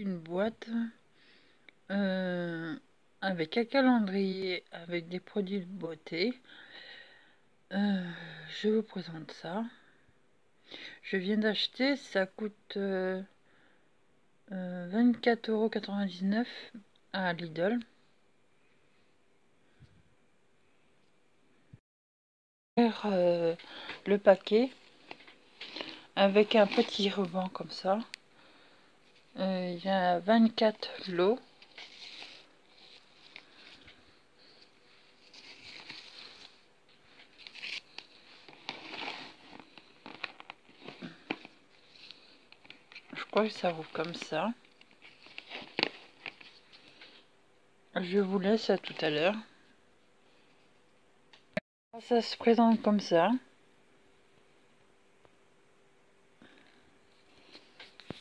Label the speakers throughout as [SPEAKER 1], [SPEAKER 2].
[SPEAKER 1] une boîte euh, avec un calendrier avec des produits de beauté. Euh, je vous présente ça. Je viens d'acheter, ça coûte 24,99€ à Lidl. Euh, le paquet avec un petit ruban comme ça. Euh, il y a 24 lots. Je crois que ça roule comme ça. Je vous laisse à tout à l'heure. Ça se présente comme ça.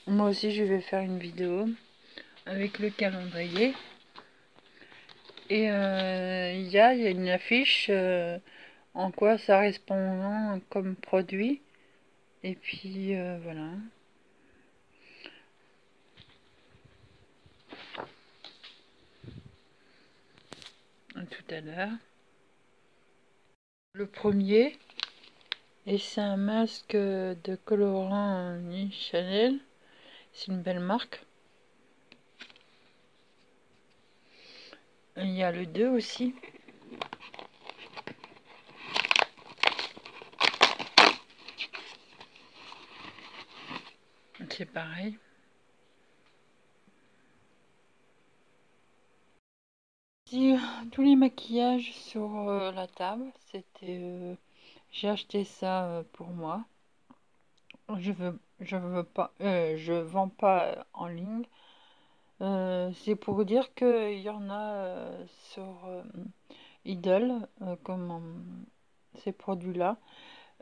[SPEAKER 1] Moi aussi je vais faire une vidéo avec le calendrier. Et euh, il y, a, une affiche euh, en quoi ça correspond comme produit. Et puis euh, voilà. tout à l'heure. Le premier, et c'est un masque de colorant Chanel. C'est une belle marque. Il y a le 2 aussi. C'est pareil. tous les maquillages sur euh, la table. C'était, euh, j'ai acheté ça euh, pour moi. Je veux, je veux pas, je vends pas en ligne. c'est pour dire qu'il y en a sur Idol, comme ces produits-là.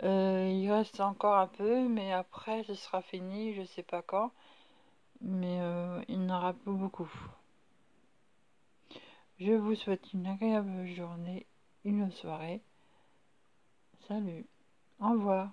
[SPEAKER 1] il reste encore un peu, mais après ce sera fini, je sais pas quand. Mais il n'y aura plus beaucoup. Je vous souhaite une agréable journée, une soirée. Salut. Au revoir.